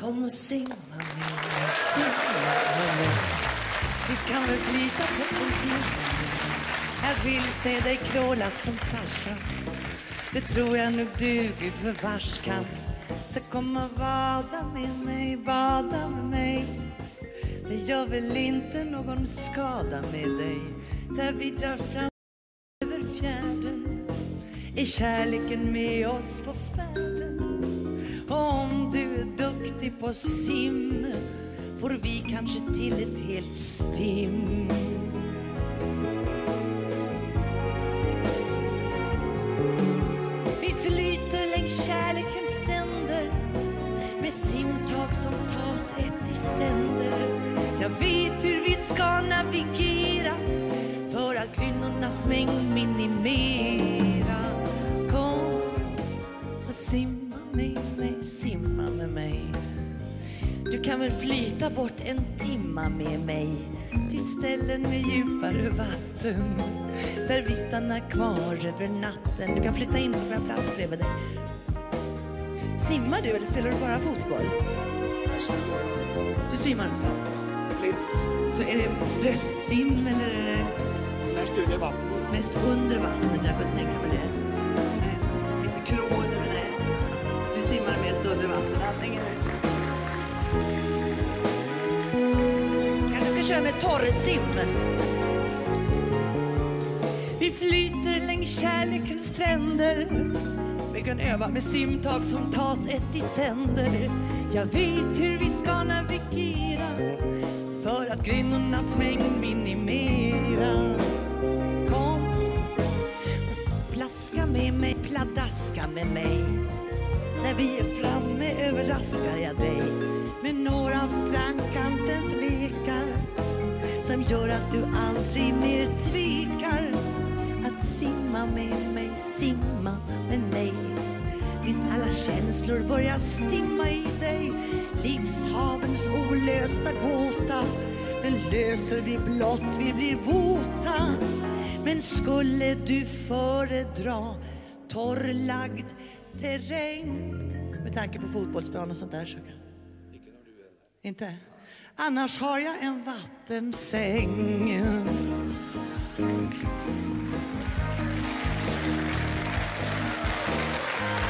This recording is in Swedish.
Kom och simma med mig, simma med mig. Du kan väl flyta på en timme Jag vill se dig kråla som Tarzan Det tror jag nog du gubevars kan Så kom och bada med mig, bada med mig. Det gör väl inte någon skada med dig. Där vi drar fram över fjärden. Är kärleken med oss på färden du är duktig på sim får vi kanske till ett helt stim. Vi flyter längs kärlekens stränder med simtag som tas ett i sänder. Jag vet hur vi ska navigera för att kvinnornas mängd minimera. Kom och simma med mig, simma med mig. Du kan väl flyta bort en timma med mig till ställen med djupare vatten där vi stannar kvar över natten. Du kan flytta in så får jag plats bredvid dig. Simmar du eller spelar du bara fotboll? Du simmar? Så är det bröstsim eller Mest under vattnet. mest under vattnet? Jag kunde tänka mig det. Ska köra med torrsim. Vi flyter längs kärlekens stränder. Vi kan öva med simtag som tas ett i sänder. Jag vet hur vi ska navigera för att grinnornas mängd minimera. Kom och plaska med mig, pladaska med mig. När vi är framme överraskar jag dig med några av gör att du aldrig mer tvekar att simma med mig, simma med mig. Tills alla känslor börjar stimma i dig livshavens olösta gåta. Den löser vi blott vi blir våta. Men skulle du föredra torrlagd terräng? Med tanke på fotbollsplan och sånt där så inte? Annars har jag en vattensäng.